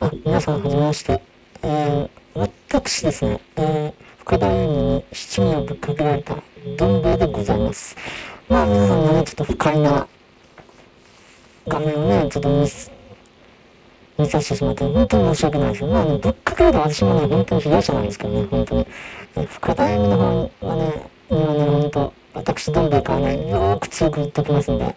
あ、皆さんはじめまして。えー、私ですね、えー、深田由美に七味をぶっかけられたどん兵衛でございます。まあ皆さんね、ちょっと不快な画面をね、ちょっと見、見させてしまって、本当に申し訳ないです。まあ、ね、ぶっかけられた私もね、本当に被害者なんですけどね、本当に。えー、深田由美の方はね、今ね、本当私どん兵衛からね、よーく強く言っておきますんで。